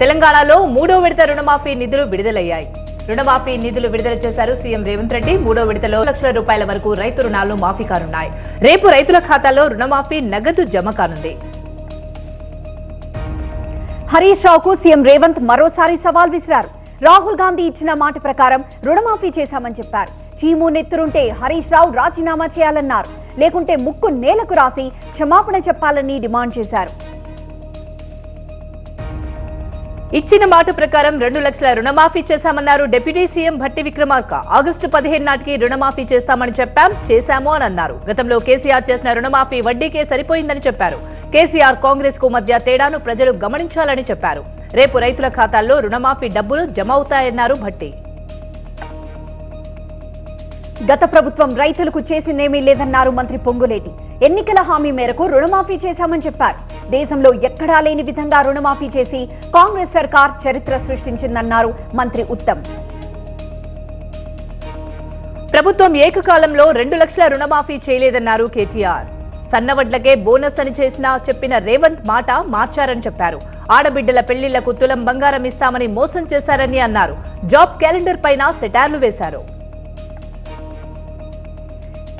తెలంగాణలో మూడో విడత రుణమాఫీ నిధులు విడుదలయ్యాయి. రుణమాఫీ నిధులు విడుదల చేశారు సీఎం రేవంత్ రెడ్డి. మూడో విడతలో లక్షల రూపాయల వరకు రైతు రుణాలు మాఫీ కానున్నాయి. రేపు రైతుల ఖాతాలో రుణమాఫీ నగదు జమ కానుంది. హరీష్ రావుకు సీఎం రేవంత్ మరోసారి సవాల్ విసిరారు. రాహుల్ గాంధీ ఇచ్చిన మాట ప్రకారం రుణమాఫీ చేశామని చెప్పారు. చీము నెత్తురుంటే హరీష్ రావు రాజీనామా చేయాలన్నారు. లేకుంటే ముక్కు నేలకు రాసి క్షమాపణ చెప్పాలని డిమాండ్ చేశారు. ఇచ్చిన మాట ప్రకారం రెండు లక్షల రుణమాఫీ చేశామన్నారు deputy CM Bhatti Vikramarka. August పదిహేను నాటికి రుణమాఫీ చేస్తామని చెప్పాం చేశాము అని అన్నారు. గతంలో కేసీఆర్ చేసిన రుణమాఫీ వడ్డీకే సరిపోయిందని చెప్పారు. కేసీఆర్ కాంగ్రెస్కు మధ్య తేడాను ప్రజలు గమనించాలని చెప్పారు. రేపు రైతుల ఖాతాల్లో రుణమాఫీ డబ్బులు జమ అవుతాయన్నారు భట్టి. గత ప్రభుత్వం రైతులకు చేసిందేమీ లేదన్నారు మంత్రి పొంగులేటి. ఎన్నికల హామీ మేరకు రుణమాఫీ చేశామని చెప్పారు. దేశంలో ఎక్కడా లేని విధంగా రుణమాఫీ చేసి కాంగ్రెస్ సర్కార్ చరిత్ర సృష్టించిందన్నారు మంత్రి ఉత్తమ్. ప్రభుత్వం ఏకకాలంలో రెండు లక్షల రుణమాఫీ చేయలేదన్నారు కేటీఆర్. సన్నవడ్లకే బోనస్ అని చేసిన చెప్పిన రేవంత్ మాట మార్చారని చెప్పారు. ఆడబిడ్డల పెళ్ళిళ్ళకు తులం బంగారం ఇస్తామని మోసం చేశారని అన్నారు. జాబ్ క్యాలెండర్ పైన సెటార్లు వేశారు.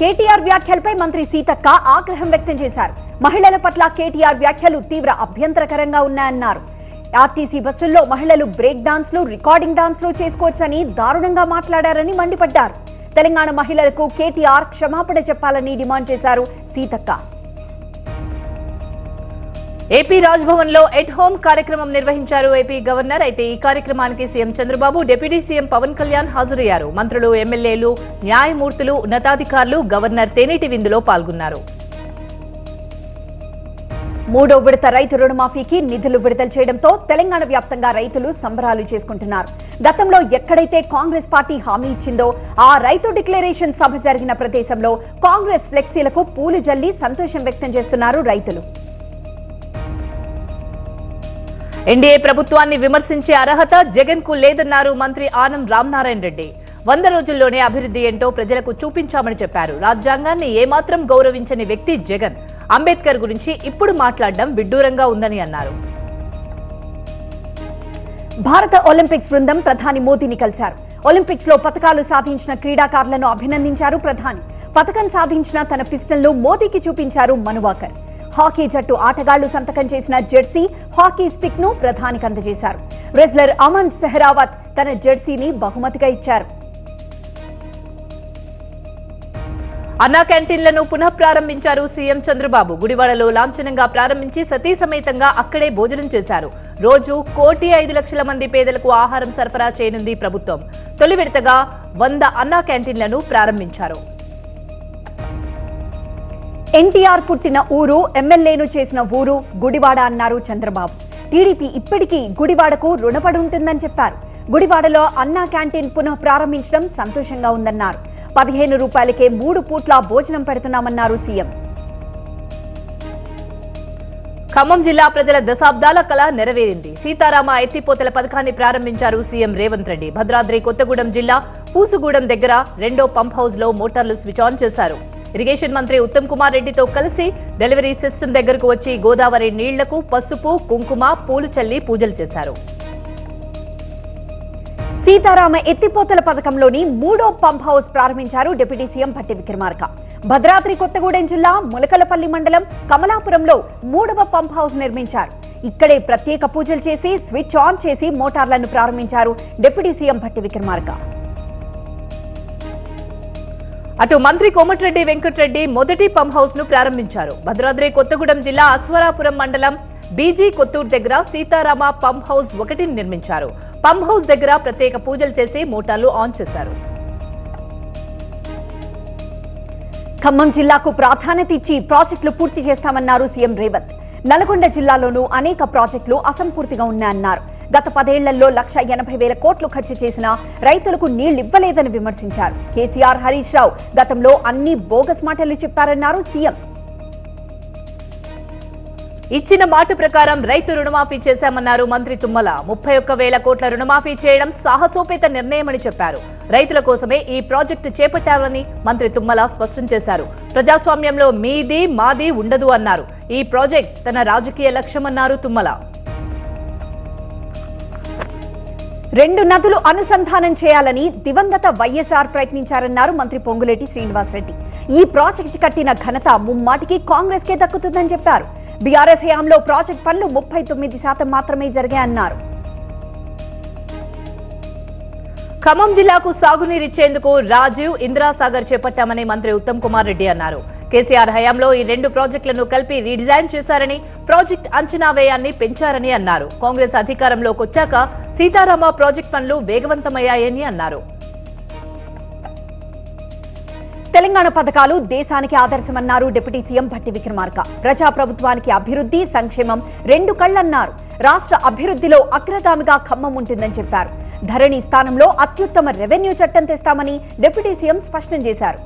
కేటీఆర్ వ్యాఖ్యలపై మంత్రి సీతక్క ఆగ్రహం వ్యక్తం చేశారు. మహిళల పట్ల కేటీఆర్ వ్యాఖ్యలు తీవ్ర అభ్యంతరకరంగా ఉన్నాయన్నారు. ఆర్టీసీ బస్సుల్లో మహిళలు బ్రేక్ డాన్స్లు రికార్డింగ్ డాన్స్లు చేసుకోవచ్చని దారుణంగా మాట్లాడారని మండిపడ్డారు. తెలంగాణ మహిళలకు కేటీఆర్ క్షమాపణ చెప్పాలని డిమాండ్ చేశారు సీతక్క. ఏపీ రాజ్భవన్లో ఎట్ హోమ్ కార్యక్రమం నిర్వహించారు ఏపీ గవర్నర్. అయితే ఈ కార్యక్రమానికి CM Chandrababu deputy CM Pawan Kalyan హాజరయ్యారు. మంత్రులు ఎమ్మెల్యేలు న్యాయమూర్తులు ఉన్నతాధికారులు గవర్నర్ తేనేటి విందులో పాల్గొన్నారు. మూడో విడత రైతు రుణమాఫీకి నిధులు విడుదల చేయడంతో తెలంగాణ వ్యాప్తంగా రైతులు సంబరాలు చేసుకుంటున్నారు. గతంలో ఎక్కడైతే కాంగ్రెస్ పార్టీ హామీ ఇచ్చిందో ఆ రైతు డిక్లరేషన్ సభ జరిగిన ప్రదేశంలో కాంగ్రెస్ ఫ్లెక్సీలకు పూలు జల్లి సంతోషం వ్యక్తం చేస్తున్నారు రైతులు. ఎన్డీఏ ప్రభుత్వాన్ని విమర్శించే అర్హత జగన్కు లేదన్నారు మంత్రి ఆనం రామనారాయణ రెడ్డి. వంద రోజుల్లోనే అభివృద్ధి ఏంటో ప్రజలకు చూపించామని చెప్పారు. రాజ్యాంగాన్ని ఏమాత్రం గౌరవించని వ్యక్తి జగన్. అంబేద్కర్ గురించి ఇప్పుడు మాట్లాడడం విడ్డూరంగా ఉందని అన్నారు. భారత ఒలింపిక్స్ బృందం ప్రధాని మోదీని కలిశారు. ఒలింపిక్స్లో పతకాలు సాధించిన క్రీడాకారులను అభినందించారు ప్రధాని. పథకం సాధించిన తన పిస్టల్ను మోదీకి చూపించారు మనువాకర్ హాకీ జట్టు ఆటగాళ్ళు సంతకం చేసిన జెర్సీ హాకీ స్టిక్ను ప్రధానికి అందజేశారు. రెజ్లర్ అమన్ సెహ్రావత్ తన జెర్సీని బహుమతిగా ఇచ్చారు. అన్నా క్యాంటీన్లను పునః ప్రారంభించారు సీఎం చంద్రబాబు. గుడివాడలో లాంఛనంగా ప్రారంభించి సతీ సమేతంగా అక్కడే భోజనం చేశారు. రోజు కోటి ఐదు లక్షల మంది పేదలకు ఆహారం సరఫరా చేయనుంది ప్రభుత్వం. తొలి విడతగా వంద అన్నా క్యాంటీన్లను ప్రారంభించారు. ఎన్టీఆర్ పుట్టిన ఊరు ఎమ్మెల్యేను చేసిన ఊరు గుడివాడ అన్నారు చంద్రబాబు. టీడీపీ ఇప్పటికీ గుడివాడకు రుణపడి ఉంటుందని చెప్పారు. గుడివాడలో అన్నా క్యాంటీన్ పునః ప్రారంభించడం సంతోషంగా ఉందన్నారు. పదిహేను రూపాయలకే మూడు పూట్ల భోజనం పెడుతున్నామన్నారు సీఎం. ఖమ్మం జిల్లా ప్రజల దశాబ్దాల కళ నెరవేరింది. సీతారామ ఎత్తిపోతల పథకాన్ని ప్రారంభించారు సీఎం రేవంత్ రెడ్డి. భద్రాద్రి కొత్తగూడెం జిల్లా పూసుగూడెం దగ్గర రెండో పంప్ హౌస్లో మోటార్లు స్విచ్ ఆన్ చేశారు. ఇరిగేషన్ మంత్రి ఉత్తమ్ కుమార్ రెడ్డితో కలిసి డెలివరీ సిస్టమ్ దగ్గరకు వచ్చి గోదావరి నీళ్ళకు పసుపు కుంకుమ పూలు చల్లి పూజలు చేశారు. సీతారామ ఎత్తిపోతల పథకంలోని మూడో పంప్ హౌస్ ప్రారంభించారు డిప్యూటీ సీఎం భట్టి విక్రమార్క. భద్రాద్రి కొత్తగూడెం జిల్లా ములకలపల్లి మండలం కమలాపురంలో మూడవ పంప్ హౌస్ నిర్మించారు. ఇక్కడే ప్రత్యేక పూజలు చేసి స్విచ్ ఆన్ చేసి మోటార్లను ప్రారంభించారు డిప్యూటీ సీఎం భట్టి విక్రమార్క. అటు మంత్రి కోమటిరెడ్డి వెంకటరెడ్డి మొదటి పంప్ హౌస్ను ప్రారంభించారు. భద్రాద్రి కొత్తగూడెం జిల్లా అశ్వరాపురం మండలం బీజీ కొత్తూరు దగ్గర సీతారామ పంప్ హౌస్ ఒకటిని నిర్మించారు. పంప్ హౌస్ దగ్గర ప్రత్యేక పూజలు చేసి మోటార్లు ఆన్ చేశారు. ఖమ్మం జిల్లాకు ప్రాధాన్యత ఇచ్చి ప్రాజెక్టులు పూర్తి చేస్తామన్నారు సీఎం రేవంత్. నల్గొండ జిల్లాలోనూ అనేక ప్రాజెక్టులు అసంపూర్తిగా ఉన్నాయన్నారు. గత పదేళ్ళలో లక్ష ఎనభై వేల కోట్లు ఖర్చు చేసినా రైతులకు నీళ్ళివ్వలేదని విమర్శించారు. కేసీఆర్ హరీష్ రావు గతంలో అన్ని బోగస్ మాటలు చెప్పారన్నారు సీఎం. ఇచ్చిన మాట ప్రకారం రైతు రుణమాఫీ చేశామన్నారు మంత్రి తుమ్మల. ముప్పై ఒక్క వేల కోట్ల రుణమాఫీ చేయడం సాహసోపేత నిర్ణయమని చెప్పారు. రైతుల కోసమే ఈ ప్రాజెక్టు చేపట్టారని మంత్రి తుమ్మల స్పష్టం చేశారు. ప్రజాస్వామ్యంలో మీది మాది ఉండదు అన్నారు. ఈ ప్రాజెక్ట్ తన రాజకీయ లక్ష్యమన్నారు తుమ్మల. రెండు నదులు అనుసంధానం చేయాలని దివంగత వైఎస్ఆర్ ప్రయత్నించారన్నారు మంత్రి పొంగులేటి శ్రీనివాసరెడ్డి. ఈ ప్రాజెక్టు కట్టిన ఘనత ముమ్మాటికి కాంగ్రెస్ కే దక్కుతుందని చెప్పారు. బీఆర్ఎస్ హయాంలో ప్రాజెక్ట్ పనులు ముప్పై తొమ్మిది శాతం మాత్రమే జరిగాయన్నారు. ఖమ్మం జిల్లాకు సాగునీరిచ్చేందుకు రాజీవ్ ఇందిరాసాగర్ చేపట్టామని మంత్రి ఉత్తమ్ కుమార్ రెడ్డి అన్నారు. కేసీఆర్ హయాంలో ఈ రెండు ప్రాజెక్టులను కలిపి రీడిజైన్ చేశారని ప్రాజెక్ట్ అంచనా వ్యయాన్ని పెంచారని అన్నారు. కాంగ్రెస్ అధికారంలోకి వచ్చాక సీతారామ ప్రాజెక్ట్ పనులు వేగవంతమయ్యాయని అన్నారు. తెలంగాణ పథకాలు దేశానికి ఆదర్శమన్నారు డిప్యూటీ సీఎం భట్టి విక్రమార్క. ప్రజాప్రభుత్వానికి అభివృద్ధి సంక్షేమం రెండు కళ్ళన్నారు రాష్ట్ర అభివృద్ధిలో అగ్రగామిగా ఖమ్మం ఉంటుందని చెప్పారు. ధరణి స్థానంలో అత్యుత్తమ రెవెన్యూ చట్టం తెస్తామని డిప్యూటీ సీఎం స్పష్టం చేశారు.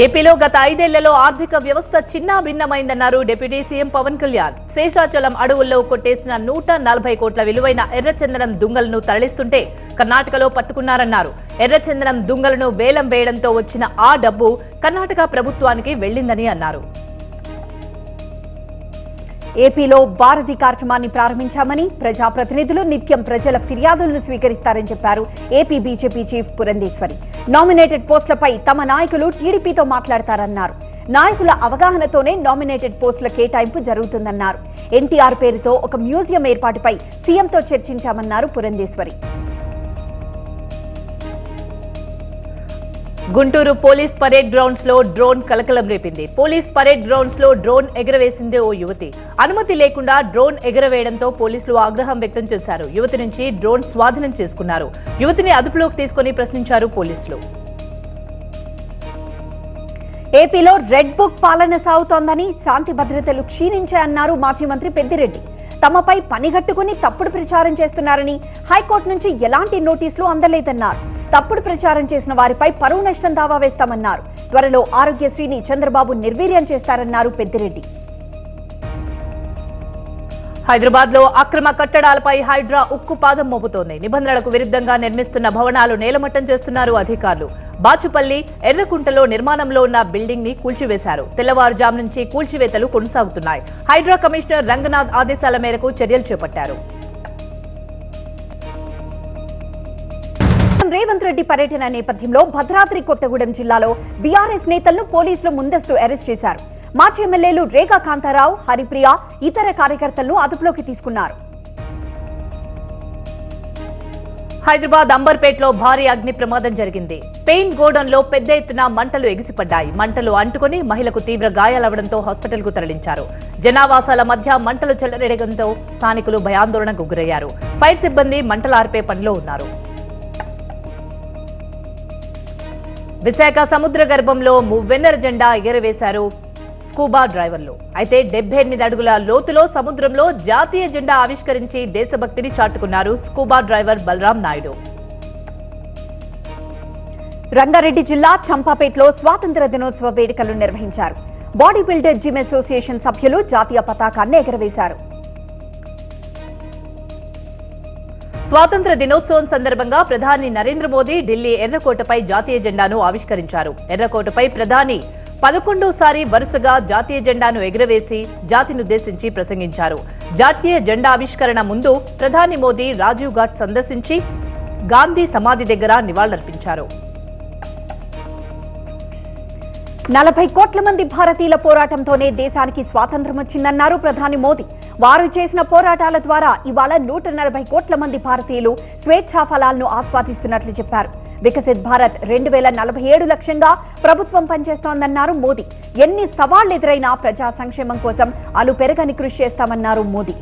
ఏపీలో గత ఐదేళ్ళలో ఆర్థిక వ్యవస్థ చిన్నా భిన్నమైందన్నారు డిప్యూటీ సీఎం పవన్ కళ్యాణ్. శేషాచలం అడవుల్లో కొట్టేసిన నూట నలభై కోట్ల విలువైన ఎర్రచందనం దుంగలను తరలిస్తుంటే కర్ణాటకలో పట్టుకున్నారన్నారు. ఎర్రచందనం దుంగలను వేలం వేయడంతో వచ్చిన ఆ డబ్బు కర్ణాటక ప్రభుత్వానికి వెళ్ళిందని అన్నారు. ఏపీలో భారతి కార్యక్రమాన్ని ప్రారంభించామని ప్రజాప్రతినిధులు నిత్యం ప్రజల ఫిర్యాదులను స్వీకరిస్తారని చెప్పారు AP BJP chief Purandeswari. Nominated పోస్టులపై తమ నాయకులు టీడీపీతో మాట్లాడతారన్నారు. నాయకుల అవగాహనతోనే నామినేటెడ్ పోస్టుల కేటాయింపు జరుగుతుందన్నారు. ఎన్టీఆర్ పేరుతో ఒక మ్యూజియం ఏర్పాటుపై సీఎంతో చర్చించామన్నారు పురంధేశ్వరి. గుంటూరు పోలీస్ పరేడ్ గ్రౌండ్స్లో డ్రోన్ కలకలం రేపింది. పోలీస్ పరేడ్ గ్రౌండ్స్లో డ్రోన్ ఎగరవేసింది ఓ యువతి. అనుమతి లేకుండా డ్రోన్ ఎగరవేయడంతో పోలీసులు ఆగ్రహం వ్యక్తం చేశారు. యువతి నుంచి డ్రోన్ స్వాధీనం చేసుకున్నారు. యువతిని అదుపులోకి తీసుకుని ప్రశ్నించారు పోలీసులు. ఏపీలో రెడ్ బుక్ పాలన సాగుతోందని శాంతి భద్రతలు క్షీణించాయన్నారు మాజీ మంత్రి పెద్దిరెడ్డి. తమపై పనిగట్టుకుని తప్పుడు ప్రచారం చేస్తున్నారని హైకోర్టు నుంచి ఎలాంటి నోటీసులు అందలేదన్నారు. తప్పుడు ప్రచారం చేసిన వారిపై పరువు నష్టం దావా వేస్తామన్నారు. త్వరలో ఆరోగ్యశ్రీని చంద్రబాబు నిర్వీర్యం చేస్తారన్నారు పెద్దిరెడ్డి. హైదరాబాద్లో అక్రమ కట్టడాలపై హైడ్రా ఉక్కు పాదం మోపుతోంది. నిబంధనలకు విరుద్ధంగా నిర్మిస్తున్న భవనాలు నేలమట్టం చేస్తున్నారు అధికారులు. బాచుపల్లి ఎర్రకుంటలో నిర్మాణంలో ఉన్న బిల్డింగ్ని కూల్చివేశారు. తెల్లవారుజాము నుంచి కూల్చివేతలు కొనసాగుతున్నాయి. హైడ్రా కమిషనర్ రంగనాథ్ ఆదేశాల మేరకు చర్యలు చేపట్టారు. రేవంత్ రెడ్డి పర్యటన నేపథ్యంలో భద్రాద్రి కొత్తగూడెం జిల్లాలో బీఆర్ఎస్ నేతలను పోలీసులు ముందస్తు అరెస్ట్ చేశారు. మాజీ ఎమ్మెల్యేలు రేఖా కాంతారావు హరిప్రియ ఇతర కార్యకర్తలను అదుపులోకి తీసుకున్నారు. హైదరాబాద్ అంబర్పేటలో భారీ అగ్ని ప్రమాదం జరిగింది. పెయిన్ గోడౌన్లో పెద్ద ఎత్తున మంటలు ఎగిసిపడ్డాయి. మంటలు అంటుకుని మహిళకు తీవ్ర గాయాలవడంతో హాస్పిటల్కు తరలించారు. జనావాసాల మధ్య మంటలు చెలరేగడంతో స్థానికులు భయాందోళనకు గురయ్యారు. ఫైర్ సిబ్బంది మంటలు ఆర్పే పనిలో ఉన్నారు. విశాఖ సముద్ర గర్భంలో మువ్వెన్నెర జెండా ఎగరవేశారు స్కూబా డ్రైవర్లు. అయితే డెబ్బై ఎనిమిది అడుగుల లోతులో సముద్రంలో జాతీయ జెండా ఆవిష్కరించి దేశభక్తిని చాటుకున్నారు స్కూబా డ్రైవర్ బలరాం నాయుడు. రంగారెడ్డి జిల్లా చంపాపేటలో స్వాతంత్ర దినోత్సవ వేడుకలు నిర్వహించారు. బాడీ బిల్డర్ జిమ్ అసోసియేషన్ సభ్యులు జాతీయ పతాకాన్ని ఎగరవేశారు. స్వాతంత్ర దినోత్సవం సందర్భంగా ప్రధాని నరేంద్ర మోదీ ఢిల్లీ ఎర్రకోటపై జాతీయ జెండాను ఆవిష్కరించారు. ఎర్రకోటపై ప్రధాని పదకొండోసారి వరుసగా జాతీయ జెండాను ఎగురవేసి జాతినుద్దేశించి ప్రసంగించారు. జాతీయ జెండా ఆవిష్కరణ ముందు ప్రధాని మోదీ రాజీవ్ ఘాట్ సందర్శించి గాంధీ సమాధి దగ్గర నివాళులర్పించారు. నలభై కోట్ల మంది భారతీయుల పోరాటంతోనే దేశానికి స్వాతంత్రం వచ్చిందన్నారు ప్రధాని మోదీ. వారు చేసిన పోరాటాల ద్వారా ఇవాళ నూట నలభై కోట్ల మంది భారతీయులు స్వేచ్ఛా ఫలాలను ఆస్వాదిస్తున్నట్లు చెప్పారు. వికసిత్ భారత్ రెండు వేల నలభై ఏడు లక్ష్యంగా ప్రభుత్వం పనిచేస్తోందన్నారు మోదీ. ఎన్ని సవాళ్ళు ఎదురైనా ప్రజా సంక్షేమం కోసం అలు పెరగని కృషి చేస్తామన్నారు మోదీ.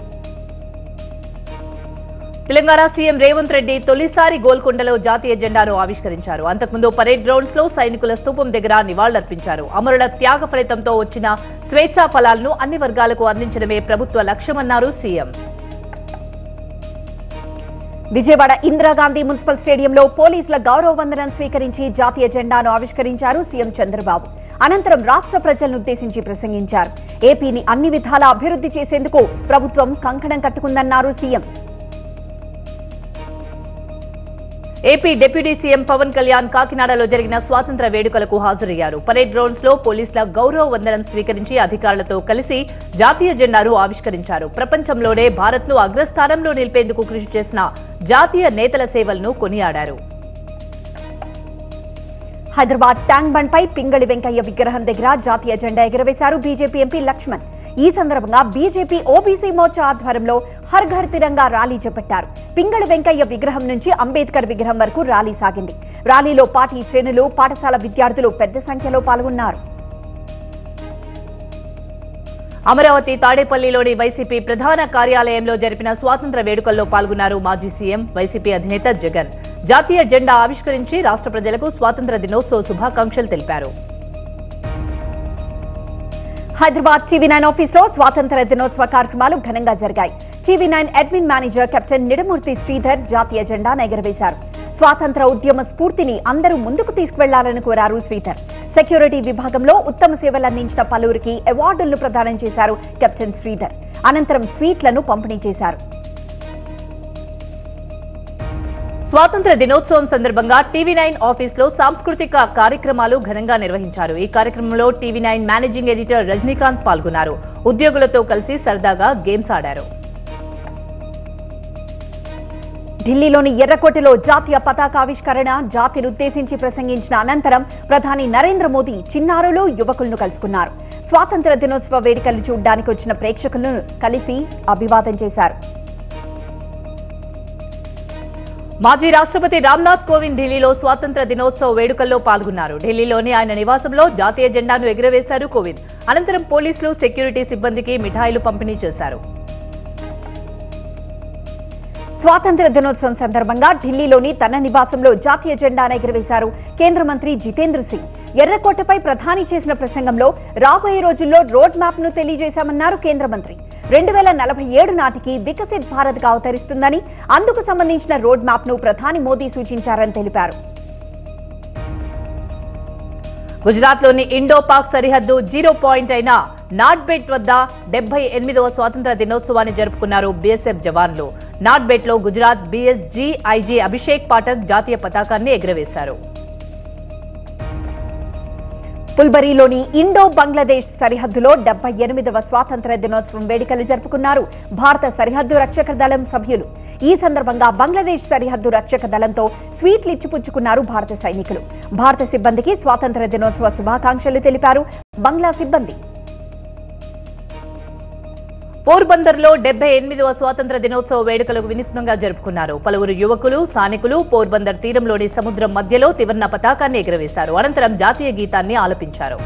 తెలంగాణ సీఎం రేవంత్ రెడ్డి తొలిసారి గోల్కొండలో జాతీయ జెండాను ఆవిష్కరించారు. అంతకుముందు పరేడ్ గ్రౌండ్స్లో సైనికుల స్తూపం దగ్గర నివాళులర్పించారు. అమరుల త్యాగ ఫలితంతో వచ్చిన స్వేచ్ఛా ఫలాలను అన్ని వర్గాలకు అందించడమే ప్రభుత్వ లక్ష్యమన్నారు సీఎం. విజయవాడ ఇందిరాగాంధీ మున్సిపల్ స్టేడియంలో పోలీసుల గౌరవ వందనం స్వీకరించి జాతీయ జెండాను ఆవిష్కరించారు సీఎం చంద్రబాబు. అనంతరం రాష్ట్ర ప్రజలను ఉద్దేశించి ప్రసంగించారు. ఏపీని అన్ని విధాలా అభివృద్ధి చేసేందుకు ప్రభుత్వం కంకణం కట్టుకుందన్నారు CM. AP deputy CM Pawan Kalyan కాకినాడలో జరిగిన స్వాతంత్ర వేడుకలకు హాజరయ్యారు. పరేడ్ గ్రౌండ్స్లో పోలీసుల గౌరవ వందనం స్వీకరించి అధికారులతో కలిసి జాతీయ జెండాను ఆవిష్కరించారు. ప్రపంచంలోనే భారత్ను అగ్రస్థానంలో నిలిపేందుకు కృషి చేసిన జాతీయ నేతల సేవలను కొనియాడారు. హైదరాబాద్ ట్యాంక్ బండ్ పై పింగళి వెంకయ్య విగ్రహం దగ్గర జాతీయ జెండా ఎగురవేశారు బీజేపీ ఎంపీ లక్ష్మణ్. ఈ సందర్భంగా బీజేపీ ఓబీసీ మోర్చా ఆధ్వర్యంలో హర్ ఘర్ తిరంగా ర్యాలీ చేపట్టారు. పింగళి వెంకయ్య విగ్రహం నుంచి అంబేద్కర్ విగ్రహం వరకు ర్యాలీ సాగింది. ర్యాలీలో పార్టీ శ్రేణులు పాఠశాల విద్యార్థులు పెద్ద సంఖ్యలో పాల్గొన్నారు. అమరావతి తాడేపల్లిలోని వైసీపీ ప్రధాన కార్యాలయంలో జరిపిన స్వాతంత్ర వేడుకల్లో పాల్గొన్నారు మాజీ సీఎం వైసీపీ అధినేత జగన్. జాతీయ జెండా ఆవిష్కరించి రాష్ట్ర ప్రజలకు స్వాతంత్ర దినోత్సవ శుభాకాంక్షలు తెలిపారు. హైదరాబాద్ టీవీ నైన్ ఆఫీస్లో స్వాతంత్ర దినోత్సవ కార్యక్రమాలు ఘనంగా జరిగాయి. TV nine admin manager captain Nidamurthy Sridhar జాతీయ జెండాను ఎగరవేశారు స్వాతంత్ర ఉద్యమ స్ఫూర్తిని అందరూ ముందుకు తీసుకువెళ్ళాలని కోరారు శ్రీధర్. సెక్యూరిటీ విభాగంలో ఉత్తమ సేవలు అందించిన పలువురికి అవార్డులను ప్రదానం చేశారు కెప్టెన్ శ్రీధర్. అనంతరం స్వీట్లను పంపిణీ చేశారు. స్వాతంత్ర దినోత్సవం సందర్భంగా టీవీ నైన్ ఆఫీస్లో సాంస్కృతిక కార్యక్రమాలు ఘనంగా నిర్వహించారు. ఈ కార్యక్రమంలో TV nine managing editor Rajinikanth పాల్గొన్నారు. ఉద్యోగులతో కలిసి సరదాగా గేమ్స్ ఆడారు. ఢిల్లీలోని ఎర్రకోటలో జాతీయ పతాకావిష్కరణ జాతినుద్దేశించి ప్రసంగించిన అనంతరం ప్రధాని నరేంద్ర మోదీ చిన్నారులు యువకులను కలుసుకున్నారు. స్వాతంత్ర దినోత్సవ వేడుకలు చూడడానికి వచ్చిన ప్రేక్షకులను కలిసి అభివాదం చేశారు. మాజీ రాష్ట్రపతి రామ్నాథ్ కోవింద్ ఢిల్లీలో స్వాతంత్ర దినోత్సవ వేడుకల్లో పాల్గొన్నారు. ఢిల్లీలోని ఆయన నివాసంలో జాతీయ జెండాను ఎగురవేశారు కోవింద్. అనంతరం పోలీసులు సెక్యూరిటీ సిబ్బందికి మిఠాయిలు పంపిణీ చేశారు. స్వాతంత్ర దినోత్సవం సందర్భంగా ఢిల్లీలోని తన నివాసంలో జాతీయ జెండాను ఎగురవేశారు కేంద్ర మంత్రి జితేంద్ర సింగ్. ఎర్రకోటపై ప్రధాని చేసిన ప్రసంగంలో రాబోయే రోజుల్లో రోడ్ మ్యాప్ను తెలియజేశామన్నారు కేంద్ర మంత్రి. రెండు వేల నలభై ఏడు నాటికి వికసిత్ భారత్గా అవతరిస్తుందని అందుకు సంబంధించిన రోడ్ మ్యాప్ను ప్రధాని మోదీ సూచించారని తెలిపారు. గుజరాత్లోని ఇండో పాక్ సరిహద్దు జీరో పాయింట్ అయిన నాట్బెట్ వద్ద డెబ్బై ఎనిమిదవ స్వాతంత్ర దినోత్సవాన్ని జరుపుకున్నారు బీఎస్ఎఫ్ జవాన్లు. నాట్బెట్లో గుజరాత్ బీఎస్జీ ఐజీ అభిషేక్ పాఠక్ జాతీయ పతాకాన్ని ఎగురవేశారు. పుల్బరీలోని ఇండో బంగ్లాదేశ్ సరిహద్దులో డెబ్బై ఎనిమిదవ స్వాతంత్ర దినోత్సవం వేడుకలు జరుపుకున్నారు భారత సరిహద్దు రక్షక దళం సభ్యులు. ఈ సందర్భంగా బంగ్లాదేశ్ సరిహద్దు రక్షక దళంతో స్వీట్లు ఇచ్చిపుచ్చుకున్నారు భారత సైనికులు. భారత సిబ్బందికి స్వాతంత్ర దినోత్సవ శుభాకాంక్షలు తెలిపారు బంగ్లా సిబ్బంది. పోర్బందర్లో డెబ్బై ఎనిమిదవ స్వాతంత్ర దినోత్సవ వేడుకలకు వినూత్నంగా జరుపుకున్నారు. పలువురు యువకులు స్థానికులు పోర్బందర్ తీరంలోని సముద్రం మధ్యలో తివర్ణ పతాకాన్ని ఎగురవేశారు. అనంతరం జాతీయ గీతాన్ని ఆలపించారు.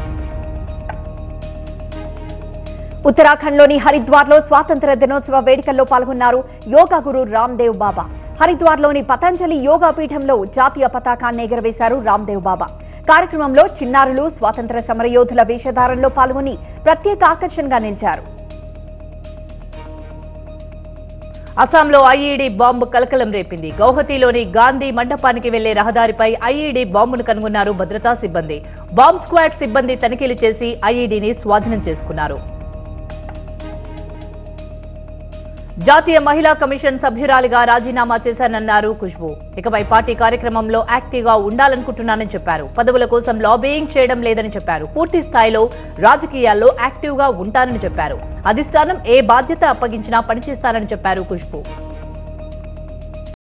ఉత్తరాఖండ్లోని హరిద్వార్లో స్వాతంత్ర దినోత్సవ వేడుకల్లో పాల్గొన్నారు యోగా గురు రామ్దేవ్ బాబా. హరిద్వార్లోని పతంజలి యోగా పీఠంలో జాతీయ పతాకాన్ని ఎగురవేశారు రామ్దేవ్ బాబా. కార్యక్రమంలో చిన్నారులు స్వాతంత్ర సమరయోధుల వేషధారణలో పాల్గొని ప్రత్యేక ఆకర్షణగా నిలిచారు. అస్సాంలో ఐఈడీ బాంబు కలకలం రేపింది. గౌహతిలోని గాంధీ మండపానికి వెళ్ళే రహదారిపై ఐఈడీ బాంబును కనుగొన్నారు భద్రతా సిబ్బంది. బాంబ్ స్క్వాడ్ సిబ్బంది తనిఖీలు చేసి ఐఈడీని స్వాధీనం చేసుకున్నారు. జాతీయ మహిళా కమిషన్ సభ్యురాలిగా రాజీనామా చేశానన్నారు ఖుష్బు. ఇకపై పార్టీ కార్యక్రమంలో యాక్టివ్గా ఉండాలనుకుంటున్నానని చెప్పారు. పదవుల కోసం లాబియింగ్ చేయడం లేదని చెప్పారు. పూర్తి స్థాయిలో రాజకీయాల్లో యాక్టివ్గా ఉంటానని చెప్పారు. అధిష్టానం ఏ బాధ్యత అప్పగించినా పనిచేస్తానని చెప్పారు ఖుష్బు.